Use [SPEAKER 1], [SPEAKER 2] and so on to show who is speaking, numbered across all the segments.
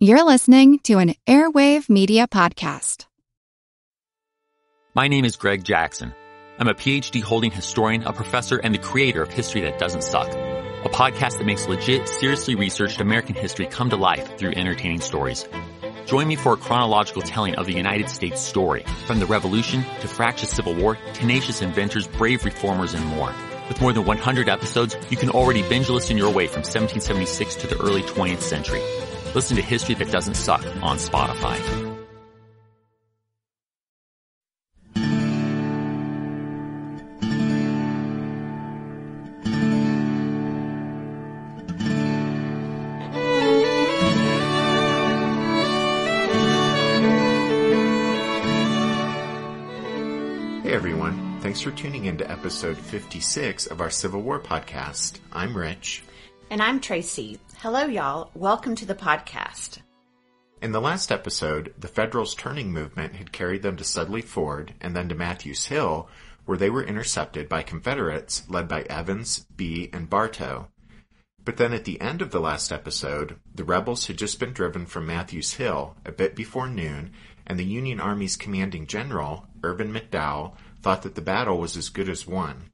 [SPEAKER 1] You're listening to an Airwave Media Podcast.
[SPEAKER 2] My name is Greg Jackson. I'm a PhD holding historian, a professor, and the creator of History That Doesn't Suck, a podcast that makes legit, seriously researched American history come to life through entertaining stories. Join me for a chronological telling of the United States story, from the Revolution to fractious Civil War, tenacious inventors, brave reformers, and more. With more than 100 episodes, you can already binge listen your way from 1776 to the early 20th century. Listen to History That Doesn't Suck on Spotify.
[SPEAKER 3] Hey everyone, thanks for tuning in to episode 56 of our Civil War podcast. I'm Rich.
[SPEAKER 4] And I'm Tracy. Hello, y'all. Welcome to the podcast.
[SPEAKER 3] In the last episode, the Federals' turning movement had carried them to Sudley Ford and then to Matthews Hill, where they were intercepted by Confederates led by Evans, Bee, and Bartow. But then at the end of the last episode, the rebels had just been driven from Matthews Hill a bit before noon, and the Union Army's commanding general, Irvin McDowell, thought that the battle was as good as won.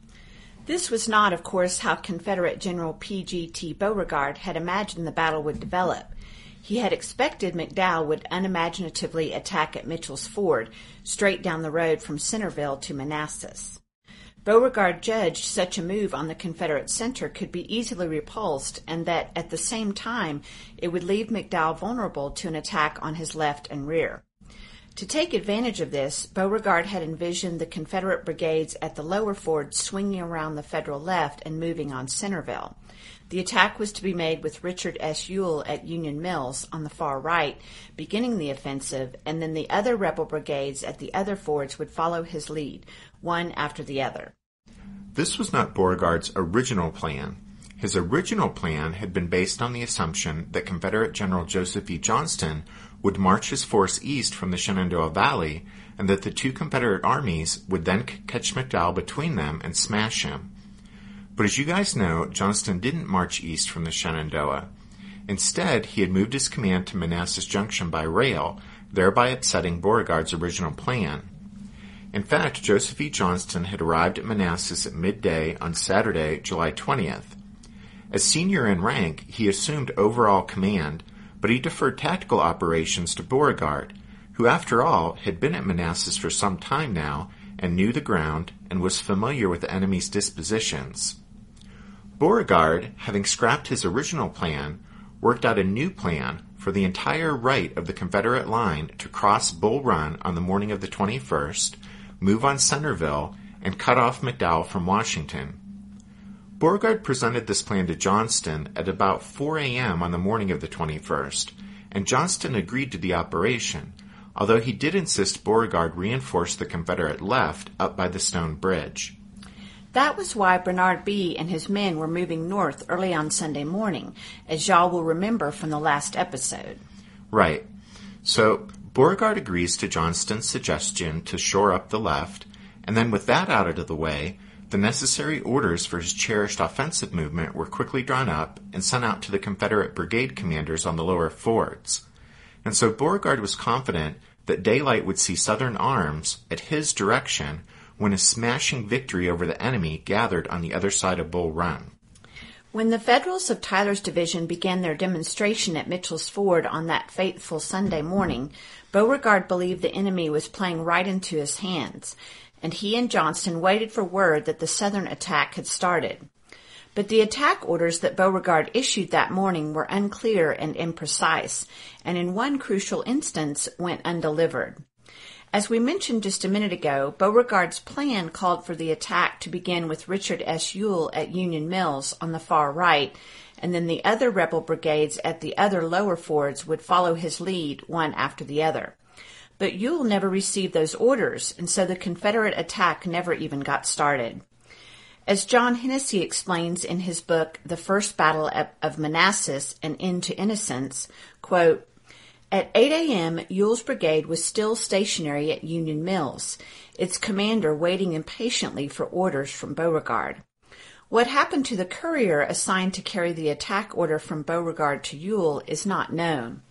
[SPEAKER 4] This was not, of course, how Confederate General P.G.T. Beauregard had imagined the battle would develop. He had expected McDowell would unimaginatively attack at Mitchell's Ford, straight down the road from Centreville to Manassas. Beauregard judged such a move on the Confederate center could be easily repulsed and that at the same time it would leave McDowell vulnerable to an attack on his left and rear. To take advantage of this, Beauregard had envisioned the Confederate brigades at the lower ford swinging around the Federal left and moving on Centreville. The attack was to be made with Richard S. Ewell at Union Mills on the far right, beginning the offensive, and then the other rebel brigades at the other fords would follow his lead, one after the other.
[SPEAKER 3] This was not Beauregard's original plan. His original plan had been based on the assumption that Confederate General Joseph E. Johnston would march his force east from the Shenandoah Valley, and that the two Confederate armies would then catch McDowell between them and smash him. But as you guys know, Johnston didn't march east from the Shenandoah. Instead, he had moved his command to Manassas Junction by rail, thereby upsetting Beauregard's original plan. In fact, Joseph E. Johnston had arrived at Manassas at midday on Saturday, July 20th. As senior in rank, he assumed overall command, but he deferred tactical operations to Beauregard, who, after all, had been at Manassas for some time now and knew the ground and was familiar with the enemy's dispositions. Beauregard, having scrapped his original plan, worked out a new plan for the entire right of the Confederate line to cross Bull Run on the morning of the 21st, move on Centreville, and cut off McDowell from Washington. Beauregard presented this plan to Johnston at about 4 a.m. on the morning of the 21st, and Johnston agreed to the operation, although he did insist Beauregard reinforce the Confederate left up by the stone bridge.
[SPEAKER 4] That was why Bernard Bee and his men were moving north early on Sunday morning, as y'all will remember from the last episode.
[SPEAKER 3] Right. So Beauregard agrees to Johnston's suggestion to shore up the left, and then with that out of the way, the necessary orders for his cherished offensive movement were quickly drawn up and sent out to the Confederate brigade commanders on the lower fords. And so Beauregard was confident that daylight would see Southern arms at his direction when a smashing victory over the enemy gathered on the other side of Bull Run.
[SPEAKER 4] When the Federals of Tyler's division began their demonstration at Mitchell's Ford on that fateful Sunday morning, Beauregard believed the enemy was playing right into his hands, and he and Johnston waited for word that the Southern attack had started. But the attack orders that Beauregard issued that morning were unclear and imprecise, and in one crucial instance went undelivered. As we mentioned just a minute ago, Beauregard's plan called for the attack to begin with Richard S. Ewell at Union Mills on the far right, and then the other rebel brigades at the other lower fords would follow his lead one after the other. But Ewell never received those orders, and so the Confederate attack never even got started. As John Hennessy explains in his book, The First Battle of Manassas, An End to Innocence, quote, at 8 a.m., Ewell's brigade was still stationary at Union Mills, its commander waiting impatiently for orders from Beauregard. What happened to the courier assigned to carry the attack order from Beauregard to Ewell is not known.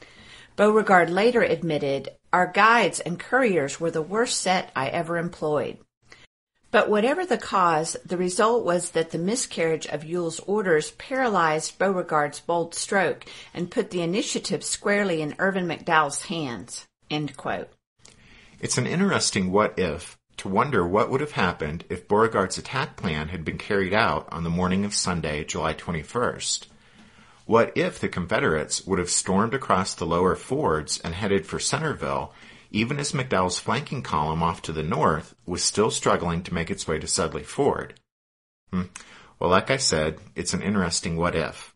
[SPEAKER 4] Beauregard later admitted, Our guides and couriers were the worst set I ever employed. But whatever the cause, the result was that the miscarriage of Ewell's orders paralyzed Beauregard's bold stroke and put the initiative squarely in Irvin McDowell's hands.
[SPEAKER 3] It's an interesting what if to wonder what would have happened if Beauregard's attack plan had been carried out on the morning of Sunday, July 21st. What if the Confederates would have stormed across the lower fords and headed for Centreville, even as McDowell's flanking column off to the north was still struggling to make its way to Sudley Ford. Hmm. Well, like I said, it's an interesting what if.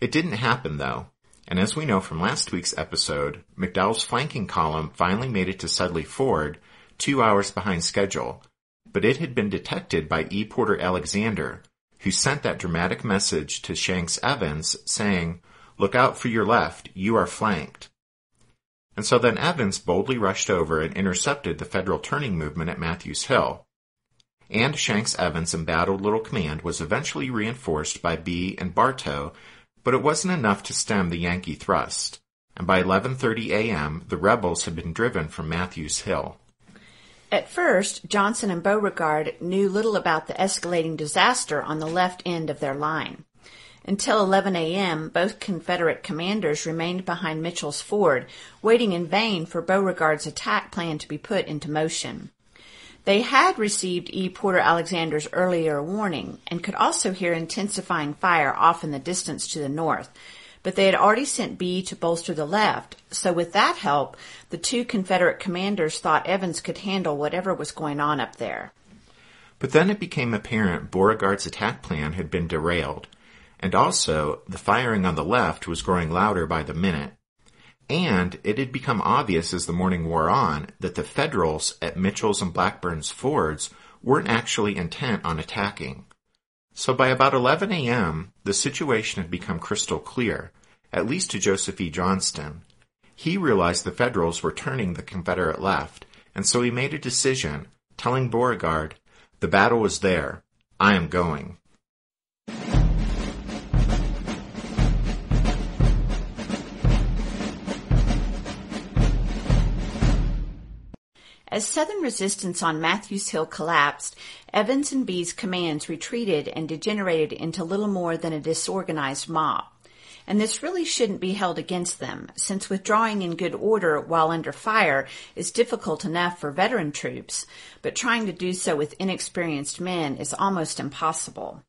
[SPEAKER 3] It didn't happen though, and as we know from last week's episode, McDowell's flanking column finally made it to Sudley Ford two hours behind schedule, but it had been detected by E. Porter Alexander, who sent that dramatic message to Shanks Evans saying, Look out for your left, you are flanked. And so then Evans boldly rushed over and intercepted the Federal turning movement at Matthews Hill. And Shanks Evans' embattled little command was eventually reinforced by Bee and Bartow, but it wasn't enough to stem the Yankee thrust. And by 11:30 a.m., the rebels had been driven from Matthews Hill.
[SPEAKER 4] At first, Johnston and Beauregard knew little about the escalating disaster on the left end of their line. Until 11 a.m., both Confederate commanders remained behind Mitchell's Ford, waiting in vain for Beauregard's attack plan to be put into motion. They had received E. Porter Alexander's earlier warning and could also hear intensifying fire off in the distance to the north, but they had already sent Bee to bolster the left, so with that help, the two Confederate commanders thought Evans could handle whatever was going on up there.
[SPEAKER 3] But then it became apparent Beauregard's attack plan had been derailed and also the firing on the left was growing louder by the minute. And it had become obvious as the morning wore on that the Federals at Mitchell's and Blackburn's fords weren't actually intent on attacking. So by about 11 a.m., the situation had become crystal clear, at least to Joseph E. Johnston. He realized the Federals were turning the Confederate left, and so he made a decision, telling Beauregard, the battle is there. I am going.
[SPEAKER 4] As Southern resistance on Matthews Hill collapsed, Evans and Bee's commands retreated and degenerated into little more than a disorganized mob. And this really shouldn't be held against them, since withdrawing in good order while under fire is difficult enough for veteran troops, but trying to do so with inexperienced men is almost impossible.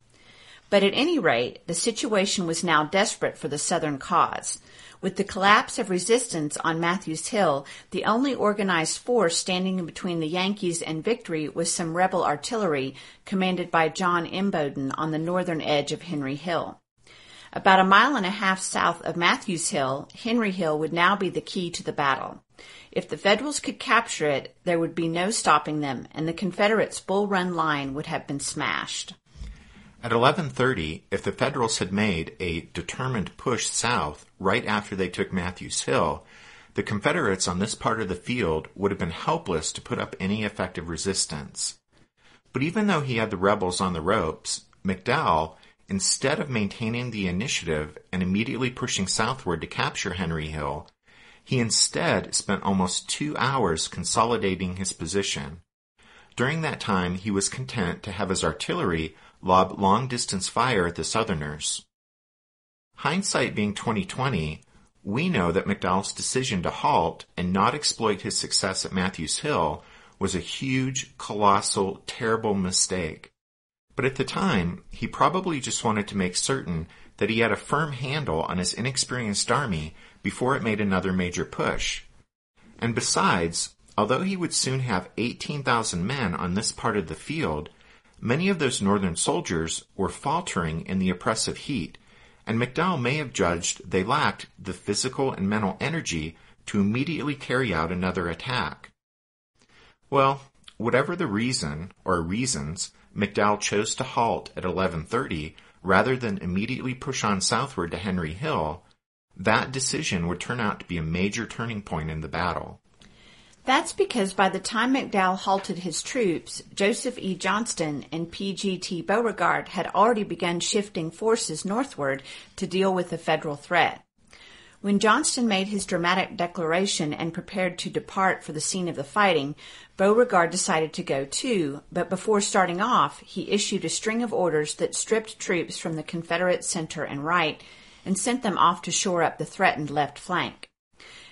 [SPEAKER 4] But at any rate, the situation was now desperate for the Southern cause. With the collapse of resistance on Matthews Hill, the only organized force standing between the Yankees and victory was some rebel artillery commanded by John Imboden on the northern edge of Henry Hill. About a mile and a half south of Matthews Hill, Henry Hill would now be the key to the battle. If the Federals could capture it, there would be no stopping them, and the Confederates' Bull Run line would have been smashed.
[SPEAKER 3] At 11:30, if the Federals had made a determined push south right after they took Matthews Hill, the Confederates on this part of the field would have been helpless to put up any effective resistance. But even though he had the rebels on the ropes, McDowell, instead of maintaining the initiative and immediately pushing southward to capture Henry Hill, he instead spent almost two hours consolidating his position. During that time, he was content to have his artillery lob long-distance fire at the Southerners. Hindsight being 2020, we know that McDowell's decision to halt and not exploit his success at Matthews Hill was a huge, colossal, terrible mistake. But at the time, he probably just wanted to make certain that he had a firm handle on his inexperienced army before it made another major push. And besides, although he would soon have 18,000 men on this part of the field, Many of those Northern soldiers were faltering in the oppressive heat, and McDowell may have judged they lacked the physical and mental energy to immediately carry out another attack. Well, whatever the reason or reasons, McDowell chose to halt at 11:30 rather than immediately push on southward to Henry Hill. That decision would turn out to be a major turning point in the battle.
[SPEAKER 4] That's because by the time McDowell halted his troops, Joseph E. Johnston and P.G.T. Beauregard had already begun shifting forces northward to deal with the federal threat. When Johnston made his dramatic declaration and prepared to depart for the scene of the fighting, Beauregard decided to go too, but before starting off, he issued a string of orders that stripped troops from the Confederate center and right and sent them off to shore up the threatened left flank.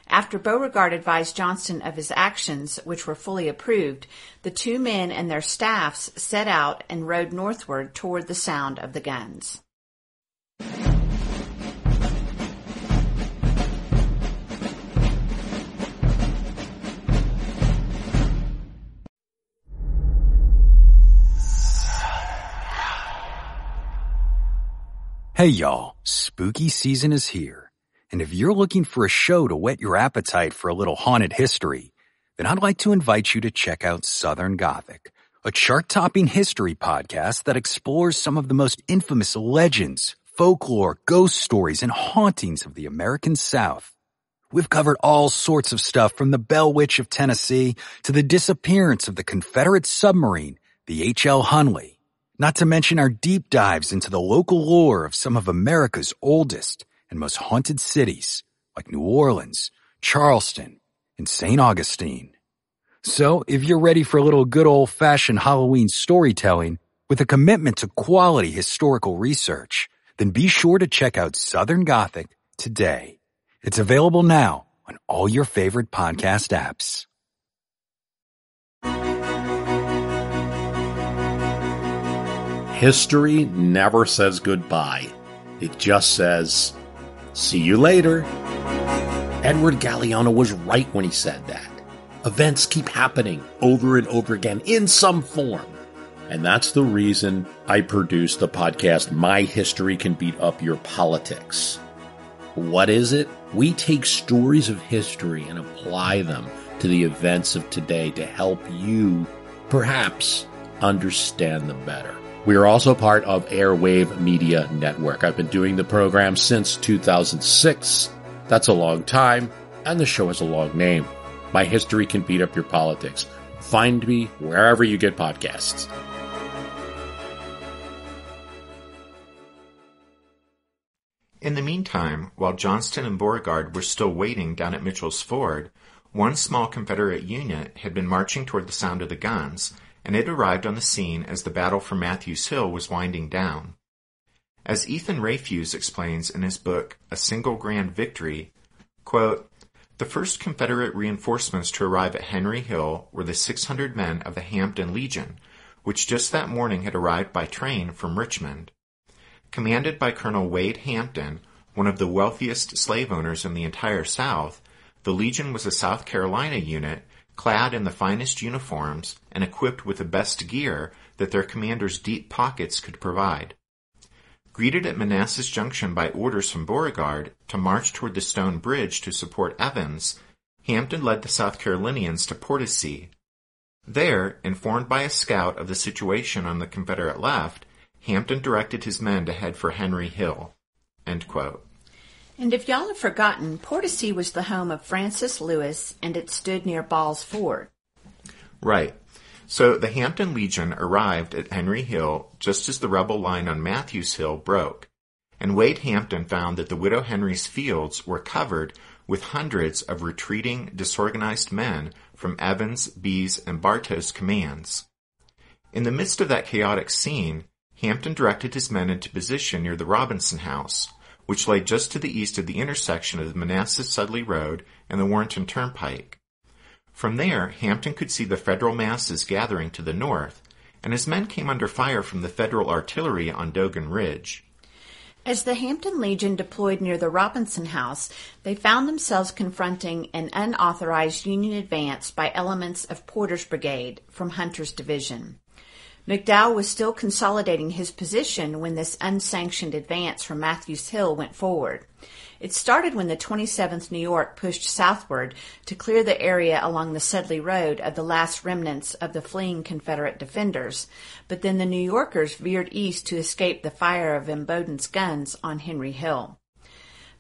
[SPEAKER 4] After Beauregard advised Johnston of his actions, which were fully approved, the two men and their staffs set out and rode northward toward the sound of the guns.
[SPEAKER 5] Hey y'all, spooky season is here. And if you're looking for a show to whet your appetite for a little haunted history, then I'd like to invite you to check out Southern Gothic, a chart-topping history podcast that explores some of the most infamous legends, folklore, ghost stories, and hauntings of the American South. We've covered all sorts of stuff from the Bell Witch of Tennessee to the disappearance of the Confederate submarine, the H.L. Hunley not to mention our deep dives into the local lore of some of America's oldest and most haunted cities, like New Orleans, Charleston, and St. Augustine. So, if you're ready for a little good old fashioned Halloween storytelling with a commitment to quality historical research, then be sure to check out Southern Gothic today. It's available now on all your favorite podcast apps.
[SPEAKER 6] History never says goodbye. It just says, see you later. Edward Galeano was right when he said that. Events keep happening over and over again in some form. And that's the reason I produce the podcast My History Can Beat Up Your Politics. What is it? We take stories of history and apply them to the events of today to help you, perhaps, understand them better. We are also part of Airwave Media Network. I've been doing the program since 2006. That's a long time, and the show has a long name. My history can beat up your politics. Find me wherever you get podcasts.
[SPEAKER 3] In the meantime, while Johnston and Beauregard were still waiting down at Mitchell's Ford, one small Confederate unit had been marching toward the sound of the guns and it arrived on the scene as the battle for Matthews Hill was winding down. As Ethan Rafuse explains in his book A Single Grand Victory, quote, the first Confederate reinforcements to arrive at Henry Hill were the 600 men of the Hampton Legion, which just that morning had arrived by train from Richmond. Commanded by Colonel Wade Hampton, one of the wealthiest slave owners in the entire South, the Legion was a South Carolina unit clad in the finest uniforms and equipped with the best gear that their commander's deep pockets could provide. Greeted at Manassas Junction by orders from Beauregard to march toward the stone bridge to support Evans, Hampton led the South Carolinians to Portici. There, informed by a scout of the situation on the Confederate left, Hampton directed his men to head for Henry Hill.
[SPEAKER 4] And if y'all have forgotten, Portici was the home of Francis Lewis, and it stood near Ball's Ford.
[SPEAKER 3] Right. So the Hampton Legion arrived at Henry Hill just as the rebel line on Matthews Hill broke, and Wade Hampton found that the Widow Henry's fields were covered with hundreds of retreating, disorganized men from Evans, Bee's, and Bartow's commands. In the midst of that chaotic scene, Hampton directed his men into position near the Robinson House, which lay just to the east of the intersection of the Manassas Sudley Road and the Warrenton Turnpike. From there, Hampton could see the Federal masses gathering to the north, and his men came under fire from the Federal artillery on Dogan Ridge.
[SPEAKER 4] As the Hampton Legion deployed near the Robinson House, they found themselves confronting an unauthorized Union advance by elements of Porter's brigade from Hunter's division. McDowell was still consolidating his position when this unsanctioned advance from Matthews Hill went forward. It started when the 27th New York pushed southward to clear the area along the Sudley Road of the last remnants of the fleeing Confederate defenders, but then the New Yorkers veered east to escape the fire of Imboden's guns on Henry Hill.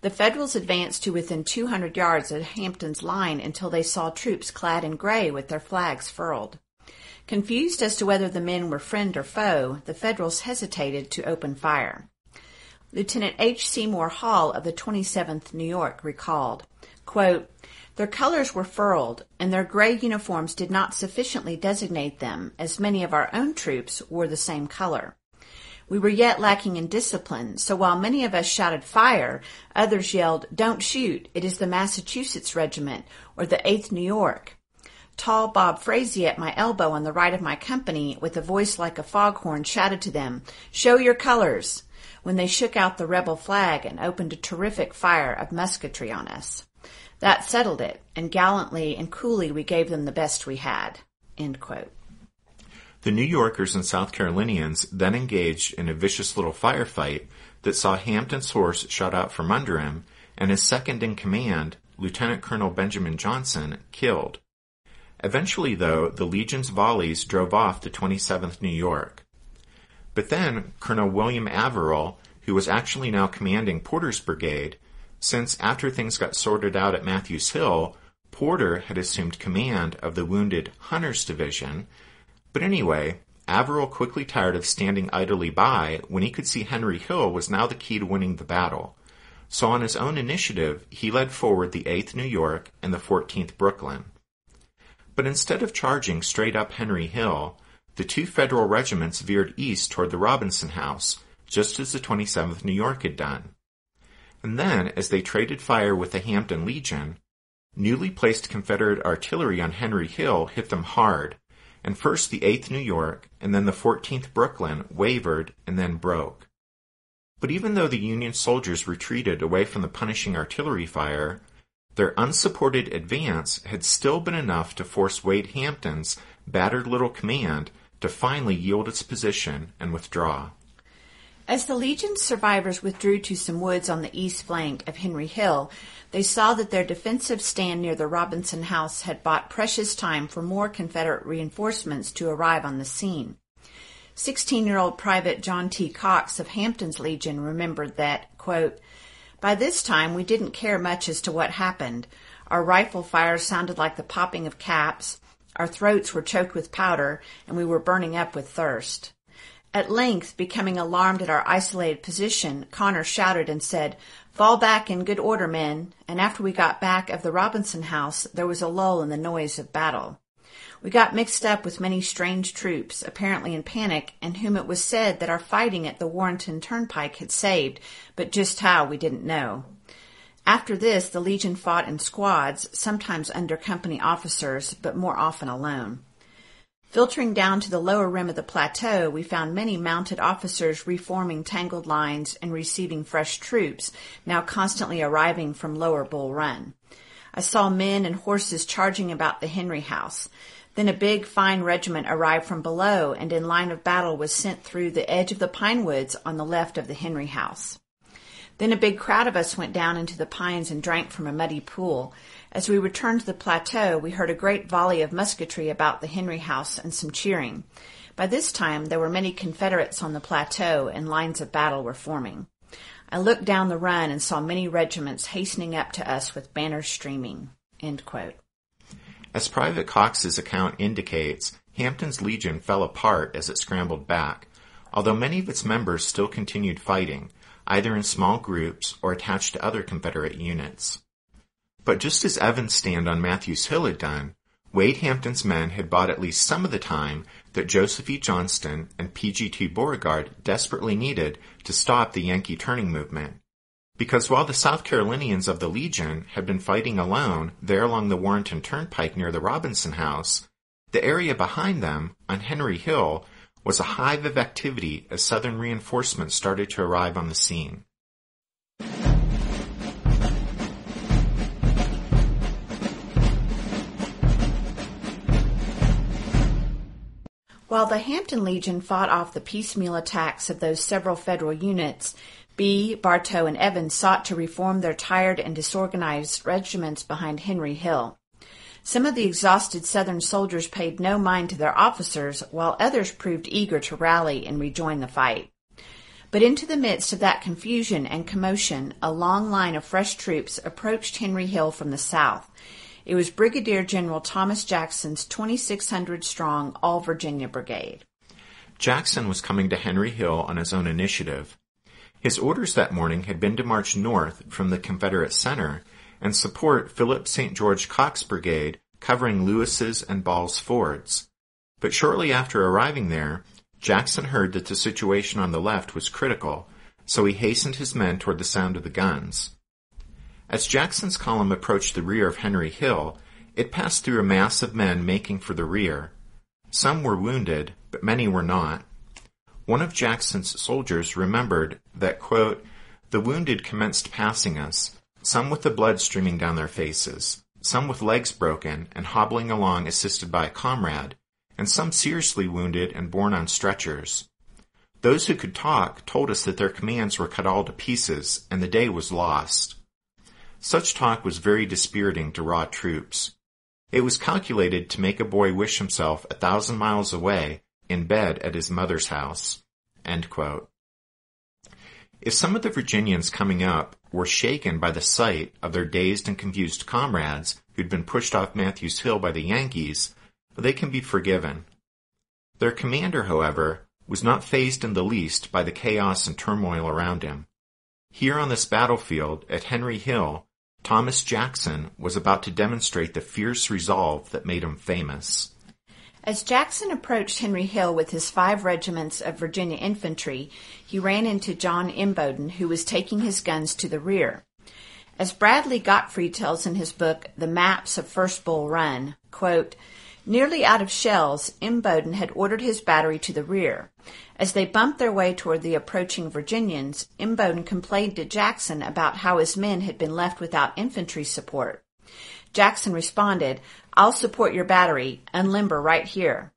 [SPEAKER 4] The Federals advanced to within 200 yards of Hampton's line until they saw troops clad in gray with their flags furled. Confused as to whether the men were friend or foe, the Federals hesitated to open fire. Lieutenant H. Seymour Hall of the 27th New York recalled, quote, their colors were furled, and their gray uniforms did not sufficiently designate them, as many of our own troops wore the same color. We were yet lacking in discipline, so while many of us shouted fire, others yelled, don't shoot, it is the Massachusetts Regiment, or the 8th New York. Tall Bob Frazee at my elbow on the right of my company, with a voice like a foghorn, shouted to them, show your colors, when they shook out the rebel flag and opened a terrific fire of musketry on us. That settled it, and gallantly and coolly we gave them the best we had.
[SPEAKER 3] The New Yorkers and South Carolinians then engaged in a vicious little firefight that saw Hampton's horse shot out from under him and his second in command, Lieutenant Colonel Benjamin Johnson, killed. Eventually, though, the Legion's volleys drove off the 27th New York. But then Colonel William Averell, who was actually now commanding Porter's brigade, since after things got sorted out at Matthews Hill, Porter had assumed command of the wounded Hunter's division. But anyway, Averell quickly tired of standing idly by when he could see Henry Hill was now the key to winning the battle. So on his own initiative, he led forward the 8th New York and the 14th Brooklyn. But instead of charging straight up Henry Hill, the two Federal regiments veered east toward the Robinson House, just as the 27th New York had done. And then, as they traded fire with the Hampton Legion, newly placed Confederate artillery on Henry Hill hit them hard, and first the 8th New York and then the 14th Brooklyn wavered and then broke. But even though the Union soldiers retreated away from the punishing artillery fire, their unsupported advance had still been enough to force Wade Hampton's battered little command to finally yield its position and withdraw.
[SPEAKER 4] As the Legion's survivors withdrew to some woods on the east flank of Henry Hill, they saw that their defensive stand near the Robinson House had bought precious time for more Confederate reinforcements to arrive on the scene. Sixteen-year-old Private John T. Coxe of Hampton's Legion remembered that, quote, by this time we didn't care much as to what happened. Our rifle fire sounded like the popping of caps, our throats were choked with powder, and we were burning up with thirst. At length, becoming alarmed at our isolated position, Connor shouted and said, Fall back in good order, men. And after we got back of the Robinson house, there was a lull in the noise of battle. We got mixed up with many strange troops, apparently in panic, and whom it was said that our fighting at the Warrenton Turnpike had saved, but just how we didn't know. After this, the Legion fought in squads, sometimes under company officers, but more often alone. Filtering down to the lower rim of the plateau, we found many mounted officers reforming tangled lines and receiving fresh troops, now constantly arriving from lower Bull Run. I saw men and horses charging about the Henry House. Then a big, fine regiment arrived from below and in line of battle was sent through the edge of the pine woods on the left of the Henry House. Then a big crowd of us went down into the pines and drank from a muddy pool. As we returned to the plateau, we heard a great volley of musketry about the Henry House and some cheering. By this time, there were many Confederates on the plateau and lines of battle were forming. I looked down the run and saw many regiments hastening up to us with banners streaming.
[SPEAKER 3] As Private Coxe's account indicates, Hampton's Legion fell apart as it scrambled back, although many of its members still continued fighting, either in small groups or attached to other Confederate units. But just as Evans' stand on Matthews Hill had done, Wade Hampton's men had bought at least some of the time that Joseph E. Johnston and P.G.T. Beauregard desperately needed to stop the Yankee turning movement. Because while the South Carolinians of the Legion had been fighting alone there along the Warrenton Turnpike near the Robinson House, the area behind them, on Henry Hill, was a hive of activity as Southern reinforcements started to arrive on the scene.
[SPEAKER 4] While the Hampton Legion fought off the piecemeal attacks of those several Federal units, Bee, Bartow, and Evans sought to reform their tired and disorganized regiments behind Henry Hill. Some of the exhausted Southern soldiers paid no mind to their officers, while others proved eager to rally and rejoin the fight. But into the midst of that confusion and commotion, a long line of fresh troops approached Henry Hill from the south. It was Brigadier General Thomas Jackson's 2,600 strong All Virginia Brigade.
[SPEAKER 3] Jackson was coming to Henry Hill on his own initiative. His orders that morning had been to march north from the Confederate center and support Philip St. George Cocke's brigade covering Lewis's and Ball's fords. But shortly after arriving there, Jackson heard that the situation on the left was critical, so he hastened his men toward the sound of the guns. As Jackson's column approached the rear of Henry Hill, it passed through a mass of men making for the rear. Some were wounded, but many were not. One of Jackson's soldiers remembered that, quote, the wounded commenced passing us, some with the blood streaming down their faces, some with legs broken and hobbling along assisted by a comrade, and some seriously wounded and borne on stretchers. Those who could talk told us that their commands were cut all to pieces, and the day was lost. Such talk was very dispiriting to raw troops. It was calculated to make a boy wish himself a thousand miles away in bed at his mother's house. If some of the Virginians coming up were shaken by the sight of their dazed and confused comrades who'd been pushed off Matthews Hill by the Yankees, they can be forgiven. Their commander, however, was not fazed in the least by the chaos and turmoil around him. Here on this battlefield at Henry Hill, Thomas Jackson was about to demonstrate the fierce resolve that made him famous.
[SPEAKER 4] As Jackson approached Henry Hill with his five regiments of Virginia infantry, he ran into John Imboden, who was taking his guns to the rear. As Bradley Gottfried tells in his book, The Maps of First Bull Run, quote, Nearly out of shells, Imboden had ordered his battery to the rear. As they bumped their way toward the approaching Virginians, Imboden complained to Jackson about how his men had been left without infantry support. Jackson responded, I'll support your battery, and limber right here.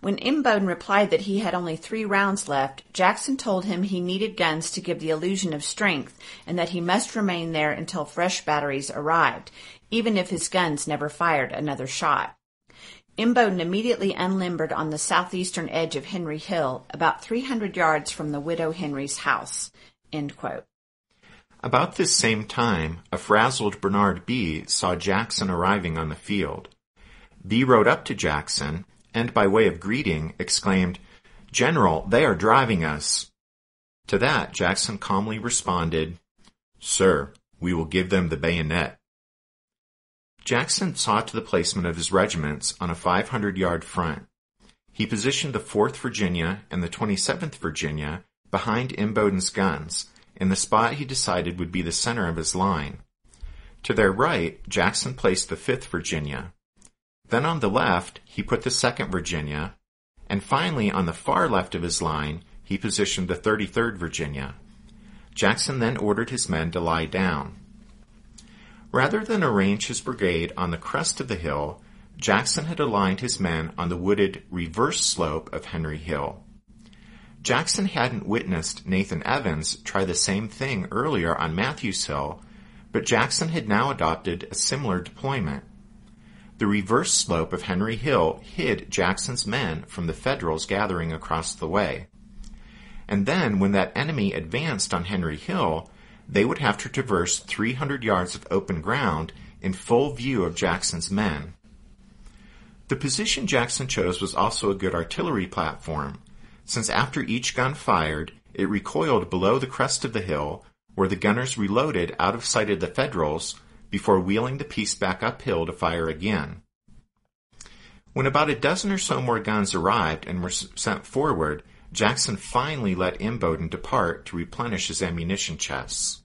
[SPEAKER 4] When Imboden replied that he had only three rounds left, Jackson told him he needed guns to give the illusion of strength and that he must remain there until fresh batteries arrived, even if his guns never fired another shot. Imboden immediately unlimbered on the southeastern edge of Henry Hill, about 300 yards from the widow Henry's house.
[SPEAKER 3] About this same time, a frazzled Bernard Bee saw Jackson arriving on the field. Bee rode up to Jackson and, by way of greeting, exclaimed, General, they are driving us. To that, Jackson calmly responded, Sir, we will give them the bayonet. Jackson saw to the placement of his regiments on a 500 yard front. He positioned the 4th Virginia and the 27th Virginia behind Imboden's guns in the spot he decided would be the center of his line. To their right, Jackson placed the 5th Virginia. Then on the left, he put the 2nd Virginia, and finally on the far left of his line, he positioned the 33rd Virginia. Jackson then ordered his men to lie down. Rather than arrange his brigade on the crest of the hill, Jackson had aligned his men on the wooded reverse slope of Henry Hill. Jackson hadn't witnessed Nathan Evans try the same thing earlier on Matthews Hill, but Jackson had now adopted a similar deployment. The reverse slope of Henry Hill hid Jackson's men from the Federals gathering across the way. And then, when that enemy advanced on Henry Hill, they would have to traverse 300 yards of open ground in full view of Jackson's men. The position Jackson chose was also a good artillery platform, since after each gun fired, it recoiled below the crest of the hill, where the gunners reloaded out of sight of the Federals before wheeling the piece back uphill to fire again. When about a dozen or so more guns arrived and were sent forward, Jackson finally let Imboden depart to replenish his ammunition chests.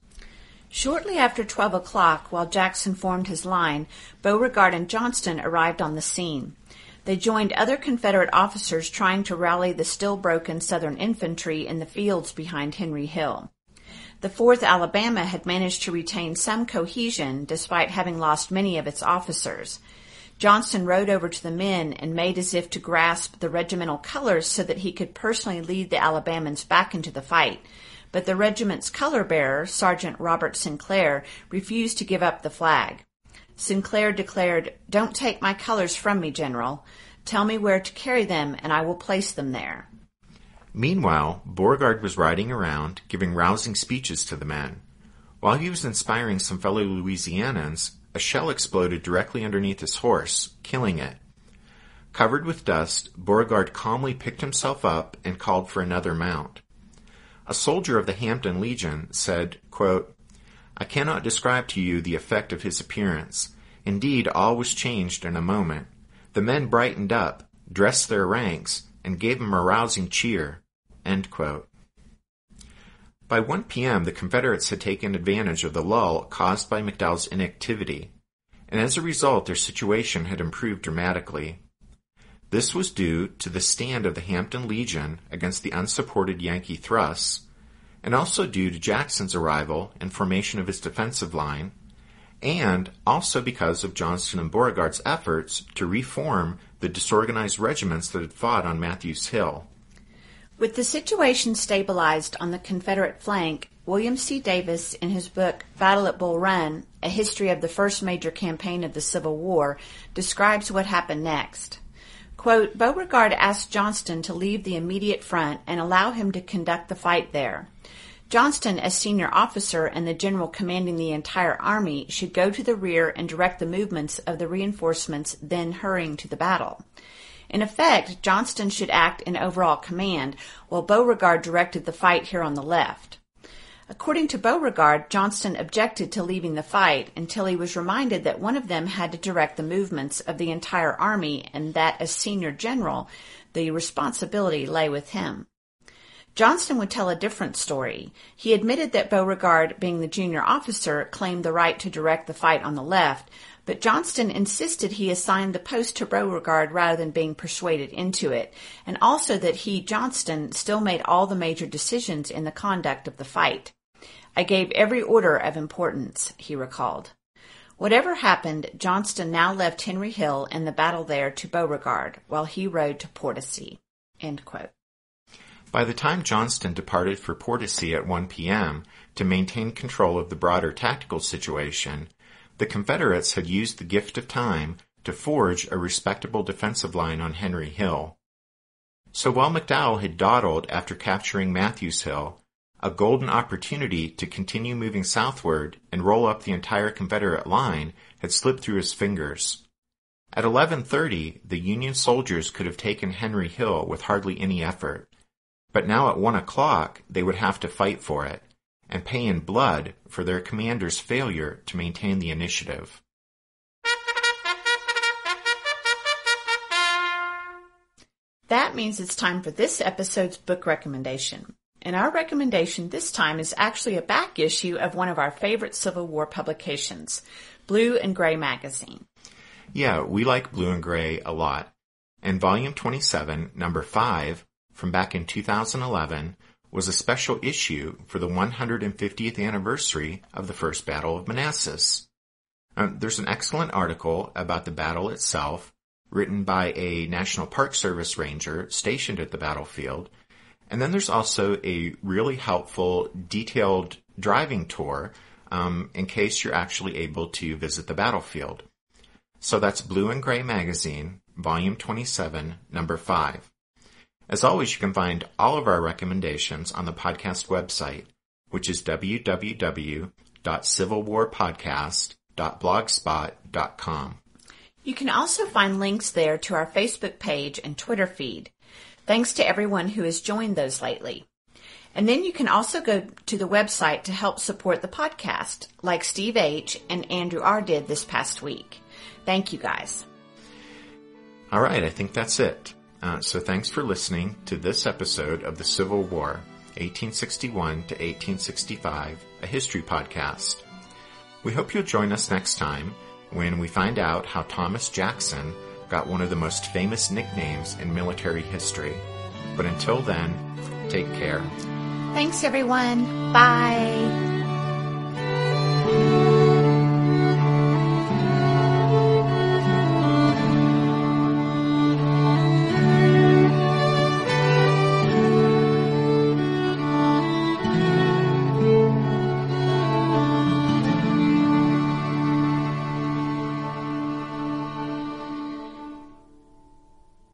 [SPEAKER 4] Shortly after 12 o'clock, while Jackson formed his line, Beauregard and Johnston arrived on the scene. They joined other Confederate officers trying to rally the still broken Southern infantry in the fields behind Henry Hill. The 4th Alabama had managed to retain some cohesion despite having lost many of its officers. Johnston rode over to the men and made as if to grasp the regimental colors so that he could personally lead the Alabamans back into the fight. But the regiment's color bearer, Sergeant Robert Sinclair, refused to give up the flag. Sinclair declared, Don't take my colors from me, General. Tell me where to carry them, and I will place them there.
[SPEAKER 3] Meanwhile, Beauregard was riding around, giving rousing speeches to the men. While he was inspiring some fellow Louisianans, a shell exploded directly underneath his horse, killing it. Covered with dust, Beauregard calmly picked himself up and called for another mount. a soldier of the Hampton Legion said, quote, I cannot describe to you the effect of his appearance. Indeed, all was changed in a moment. The men brightened up, dressed their ranks, and gave him a rousing cheer. By 1 p.m., the Confederates had taken advantage of the lull caused by McDowell's inactivity, and as a result, their situation had improved dramatically. This was due to the stand of the Hampton Legion against the unsupported Yankee thrusts, and also due to Jackson's arrival and formation of his defensive line, and also because of Johnston and Beauregard's efforts to reform the disorganized regiments that had fought on Matthews Hill.
[SPEAKER 4] With the situation stabilized on the Confederate flank, William C. Davis, in his book Battle at Bull Run, A History of the First Major Campaign of the Civil War, describes what happened next. Quote, Beauregard asked Johnston to leave the immediate front and allow him to conduct the fight there. Johnston, as senior officer and the general commanding the entire army, should go to the rear and direct the movements of the reinforcements then hurrying to the battle. In effect, Johnston should act in overall command, while Beauregard directed the fight here on the left. According to Beauregard, Johnston objected to leaving the fight until he was reminded that one of them had to direct the movements of the entire army and that as senior general, the responsibility lay with him. Johnston would tell a different story. He admitted that Beauregard, being the junior officer, claimed the right to direct the fight on the left, but Johnston insisted he assigned the post to Beauregard rather than being persuaded into it, and also that he, Johnston, still made all the major decisions in the conduct of the fight. I gave every order of importance, he recalled. Whatever happened, Johnston now left Henry Hill and the battle there to Beauregard, while he rode to Portici.
[SPEAKER 3] By the time Johnston departed for Portici at 1 p.m. to maintain control of the broader tactical situation, the Confederates had used the gift of time to forge a respectable defensive line on Henry Hill. So while McDowell had dawdled after capturing Matthews Hill, a golden opportunity to continue moving southward and roll up the entire Confederate line had slipped through his fingers. At 11:30, the Union soldiers could have taken Henry Hill with hardly any effort, but now at 1 o'clock they would have to fight for it and pay in blood for their commander's failure to maintain the initiative.
[SPEAKER 4] That means it's time for this episode's book recommendation. And our recommendation this time is actually a back issue of one of our favorite Civil War publications, Blue and Gray magazine.
[SPEAKER 3] Yeah, we like Blue and Gray a lot. And volume 27, number 5, from back in 2011, was a special issue for the 150th anniversary of the First Battle of Manassas. Um, there's an excellent article about the battle itself, written by a National Park Service ranger stationed at the battlefield, and then there's also a really helpful detailed driving tour um, in case you're actually able to visit the battlefield. So that's Blue and Gray Magazine, Volume 27, Number 5. As always, you can find all of our recommendations on the podcast website, which is www.civilwarpodcast.blogspot.com.
[SPEAKER 4] You can also find links there to our Facebook page and Twitter feed. Thanks to everyone who has joined those lately. And then you can also go to the website to help support the podcast, like Steve H. and Andrew R. did this past week. Thank you guys.
[SPEAKER 3] All right, I think that's it. Uh, so thanks for listening to this episode of the Civil War, 1861 to 1865, a history podcast. We hope you'll join us next time when we find out how Thomas Jackson got one of the most famous nicknames in military history. But until then, take care.
[SPEAKER 4] Thanks everyone. Bye.